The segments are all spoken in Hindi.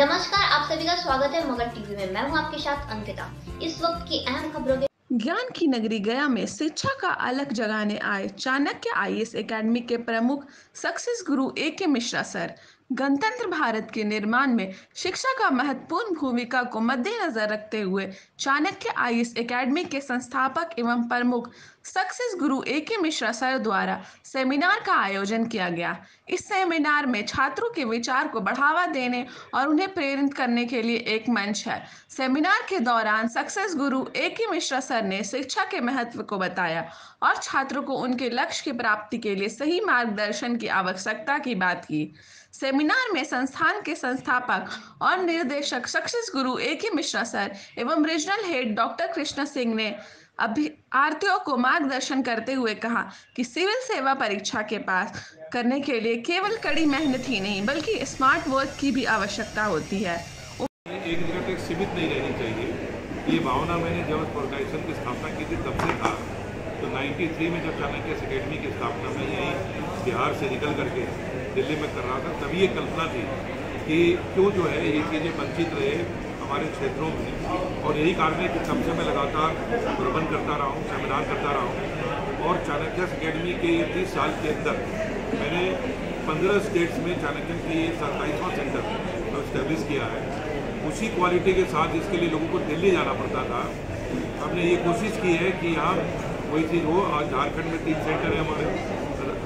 नमस्कार, आप सभी का स्वागत है मगर टीवी में। मैं हूँ आपके साथ अंकिता। इस वक्त की अहम खबरों के ज्ञान की नगरी गया में शिक्षा का अलग जगाने आए चाणक्य आईएएस एकेडमी के प्रमुख success Guru A K Mishra sir. गणतंत्र भारत के निर्माण में शिक्षा का महत्वपूर्ण भूमिका को मद्देनजर रखते हुए चाणक्य आईएएस एकेडमी के संस्थापक एवं प्रमुख success Guru A K Mishra sir द्वारा सेमिनार का आयोजन किया गया। इस सेमिनार में छात्रों के विचार को बढ़ावा देने और उन्हें प्रेरित करने के लिए एक मंच है। सेमिनार के दौरान success Guru A K Mishra sir ने शिक्षा के महत्व को बताया और छात्रों को उनके लक्ष्य की प्राप्ति के लिए सही मार्गदर्शन की आवश्यकता की बात की। सेमिनार में संस्थान के संस्थापक और निर्देशक success Guru A K Mishra sir एवं regional head doctor Krishna Singh ने अभ्यर्थियों को मार्गदर्शन करते हुए कहा कि सिविल सेवा परीक्षा के पास करने के लिए केवल कड़ी मेहनत ही नहीं, बल्कि स्मार्ट वर्क की भी आवश्यकता होती है। एक तक सीमित नहीं रहनी चाहिए। ये भावना मैंने जब ऑर्गेनाइजेशन की स्थापना की थी, तब से था। तो 93 में जब चाणक्य अकेडमी की स्थापना में यही बिहार से निकल करके दिल्ली में कर रहा था, तभी ये कल्पना थी कि क्यों जो है ये चीज़ें वंचित रहे हमारे क्षेत्रों में। और यही कारण है कि तब से मैं लगातार प्रबंध करता रहा हूँ, सेमिनार करता रहा हूँ। और चाणक्य अकेडमी के तीस साल के अंदर मैंने पंद्रह स्टेट्स में चाणक्य की सत्ताईसवां सेंटर इस्टेब्लिश किया है, उसी क्वालिटी के साथ जिसके लिए लोगों को दिल्ली जाना पड़ता था। हमने ये कोशिश की है कि यहाँ वही चीज़ हो, आज झारखंड में तीन सेंटर है हमारे।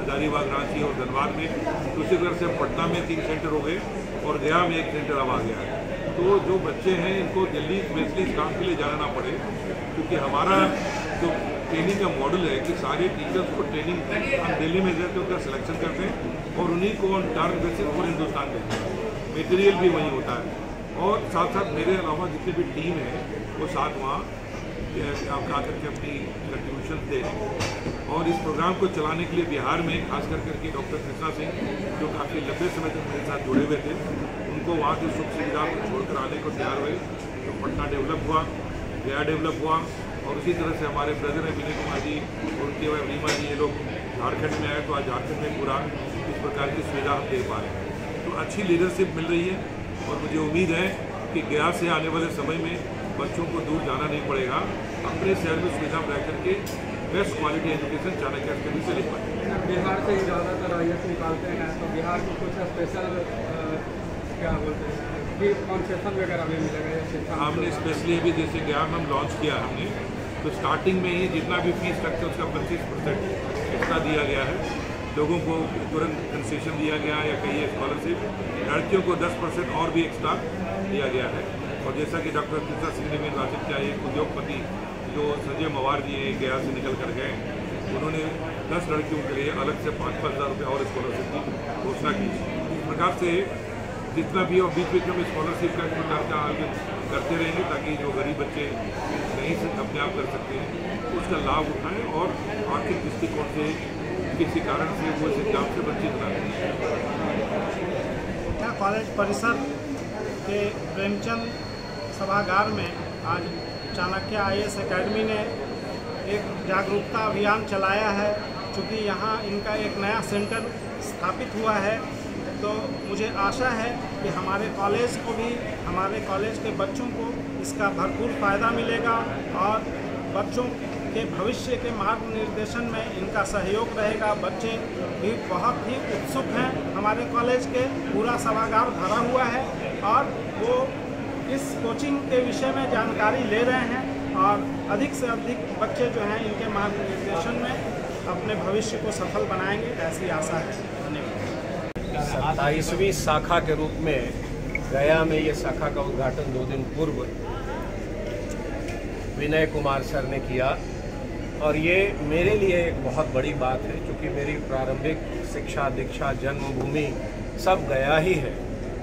हजारीबाग रांची और धनबाद में दूसरी तरफ़ से पटना में तीन सेंटर हो गए और गया में एक सेंटर अब आ गया है। तो जो बच्चे हैं, इनको दिल्ली स्पेशली काम के लिए जाना पड़े, क्योंकि हमारा जो ट्रेनिंग का मॉडल है कि सारे टीचर्स को ट्रेनिंग हम दिल्ली में जाते उनका सिलेक्शन करते हैं और उन्हीं को ऑन टारगेट बेसिस पूरे हिंदुस्तान देते हैं। मटेरियल भी वहीं होता है। और साथ साथ मेरे अलावा जितनी भी टीम है, वो साथ वहाँ आप आकर के अपनी कंट्रीब्यूशन दे और इस प्रोग्राम को चलाने के लिए बिहार में, खास कर करके डॉक्टर कृष्णा सिंह, जो काफ़ी लंबे समय तक मेरे साथ जुड़े हुए थे, उनको वहाँ की सुख सुविधा को छोड़कर आने को तैयार हुए। तो पटना डेवलप हुआ, गया डेवलप हुआ, और उसी तरह से हमारे ब्रदर हैं विनय कुमार जी और उनके भाई रीमा जी, ये लोग झारखंड में आए तो आज झारखंड में पूरा इस प्रकार की सुविधा हम दे पा रहे हैं। तो अच्छी लीडरशिप मिल रही है, और मुझे उम्मीद है कि गया से आने वाले समय में बच्चों को दूर जाना नहीं पड़ेगा। अपने शहर में सुविधा रह करके best quality education Chanakya academy से लिख पाए बिहार से ही ज़्यादातर आई निकालते हैं तो बिहार को कुछ स्पेशल क्या बोलते हैं कॉन्सेशन वगैरह भी मिलेगा हमने स्पेशली अभी जैसे गया हम लॉन्च किया हमने तो स्टार्टिंग में ही जितना भी फ़ीस स्ट्रक्चर उसका पच्चीस परसेंट एक्स्ट्रा दिया गया है। लोगों को तुरंत कंसेशन दिया गया या कहिए स्कॉलरशिप लड़कियों को 10 परसेंट और भी एक्स्ट्रा दिया गया है। और जैसा कि डॉक्टर कृष्णा सिंह ने भी किया एक उद्योगपति जो संजय मवार जी हैं, गया से निकल कर गए, उन्होंने दस लड़कियों के लिए अलग से पाँच पाँच हज़ार रुपये और स्कॉलरशिप की घोषणा की। इस प्रकार से जितना भी और बीच बीच में स्कॉलरशिप का इस प्रकार का करते रहेंगे ताकि जो गरीब बच्चे नहीं से अपने आप कर सकते हैं। उसका लाभ उठाएँ और आर्थिक दृष्टिकोण से किसी कारण से वो इस एग्ज़ाम से वंचित ना कॉलेज परिसर के प्रेमचंद सभागार में आज चाणक्य आईएएस एकेडमी ने एक जागरूकता अभियान चलाया है, चूँकि यहाँ इनका एक नया सेंटर स्थापित हुआ है। तो मुझे आशा है कि हमारे कॉलेज को भी, हमारे कॉलेज के बच्चों को इसका भरपूर फ़ायदा मिलेगा और बच्चों के भविष्य के मार्ग निर्देशन में इनका सहयोग रहेगा। बच्चे भी बहुत ही उत्सुक हैं। हमारे कॉलेज के पूरा सभागार भरा हुआ है और वो इस कोचिंग के विषय में जानकारी ले रहे हैं और अधिक से अधिक बच्चे जो हैं इनके मार्गदर्शन में अपने भविष्य को सफल बनाएँगे, ऐसी आशा है। सत्ताईसवीं शाखा के रूप में गया में ये शाखा का उद्घाटन दो दिन पूर्व विनय कुमार सर ने किया। और ये मेरे लिए एक बहुत बड़ी बात है, क्योंकि मेरी प्रारंभिक शिक्षा, दीक्षा, जन्मभूमि सब गया ही है।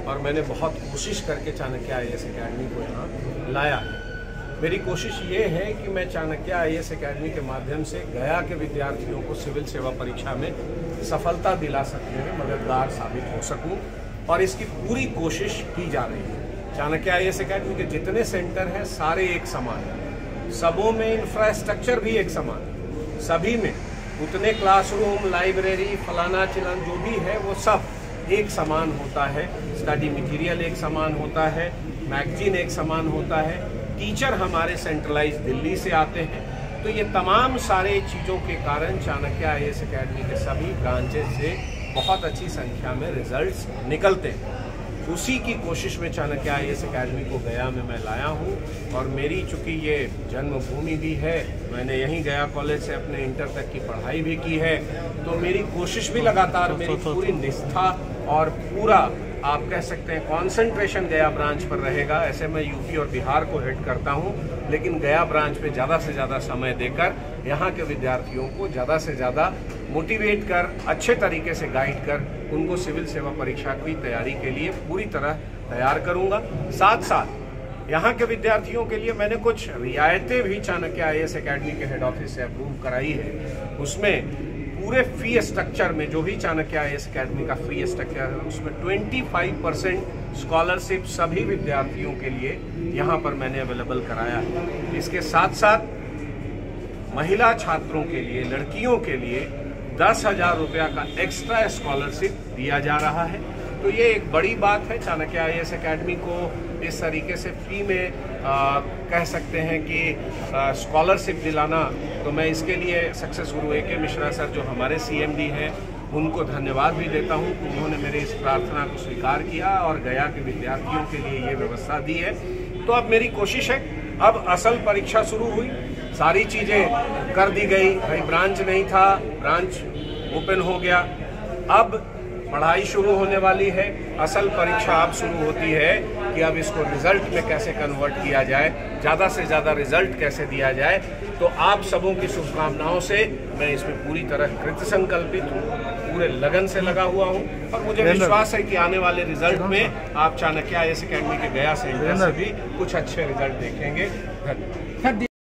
और मैंने बहुत कोशिश करके चाणक्य आई एस अकेडमी को यहाँ लाया है। मेरी कोशिश ये है कि मैं चाणक्य आई एस अकेडमी के माध्यम से गया के विद्यार्थियों को सिविल सेवा परीक्षा में सफलता दिला सकने में मददगार साबित हो सकूँ और इसकी पूरी कोशिश की जा रही है। चाणक्य आई एस अकेडमी के जितने सेंटर हैं, सारे एक समान हैं। सबों में इंफ्रास्ट्रक्चर भी एक समान है। सभी में उतने क्लासरूम लाइब्रेरी फलाना चिलान जो भी है, वो सब एक समान होता है स्टडी मटेरियल एक समान होता है मैगजीन एक समान होता है टीचर हमारे सेंट्रलाइज दिल्ली से आते हैं। तो ये तमाम सारे चीज़ों के कारण चाणक्य आई एस अकेडमी के सभी ब्रांचेज से बहुत अच्छी संख्या में रिजल्ट्स निकलते हैं। उसी की कोशिश में चाणक्य आई एस अकेडमी को गया में मैं लाया हूँ और मेरी चूँकि ये जन्मभूमि भी है मैंने यहीं गया कॉलेज से अपने इंटर तक की पढ़ाई भी की है तो मेरी कोशिश भी लगातार मेरी पूरी निष्ठा और पूरा, आप कह सकते हैं कंसंट्रेशन गया ब्रांच पर रहेगा। ऐसे मैं यूपी और बिहार को हेड करता हूँ, लेकिन गया ब्रांच पे ज़्यादा से ज़्यादा समय देकर, यहाँ के विद्यार्थियों को ज़्यादा से ज़्यादा मोटिवेट कर, अच्छे तरीके से गाइड कर, उनको सिविल सेवा परीक्षा की तैयारी के लिए पूरी तरह तैयार करूँगा। साथ साथ यहाँ के विद्यार्थियों के लिए मैंने कुछ रियायतें भी चाणक्य आई एस के हेड ऑफ़िस से अप्रूव कराई है। उसमें पूरे फ़ी स्ट्रक्चर में, जो भी चाणक्य आई एस अकेडमी का फ़ी स्ट्रक्चर है, उसमें 25 परसेंट स्कॉलरशिप सभी विद्यार्थियों के लिए यहाँ पर मैंने अवेलेबल कराया है। इसके साथ साथ महिला छात्रों के लिए, लड़कियों के लिए दस हज़ार रुपया का एक्स्ट्रा स्कॉलरशिप दिया जा रहा है। तो ये एक बड़ी बात है। चाणक्य आई एस अकेडमी को इस तरीके से फ्री में आ, कह सकते हैं कि स्कॉलरशिप दिलाना। तो मैं इसके लिए success Guru A K Mishra sir जो हमारे सीएमडी हैं उनको धन्यवाद भी देता हूँ। उन्होंने मेरे इस प्रार्थना को स्वीकार किया और गया के विद्यार्थियों के लिए ये व्यवस्था दी है। तो अब मेरी कोशिश है अब असल परीक्षा शुरू हुई। सारी चीज़ें कर दी गई। भाई ब्रांच नहीं था ब्रांच ओपन हो गया। अब पढ़ाई शुरू होने वाली है। असल परीक्षा अब शुरू होती है कि अब इसको रिज़ल्ट में कैसे कन्वर्ट किया जाए ज़्यादा से ज़्यादा रिज़ल्ट कैसे दिया जाए। तो आप सबों की शुभकामनाओं से मैं इसमें पूरी तरह कृत संकल्पित हूँ पूरे लगन से लगा हुआ हूँ और मुझे विश्वास है कि आने वाले रिज़ल्ट में आप चाणक्य आई एस अकेडमी के गया सेंटर से भी कुछ अच्छे रिज़ल्ट देखेंगे। धन्यवाद।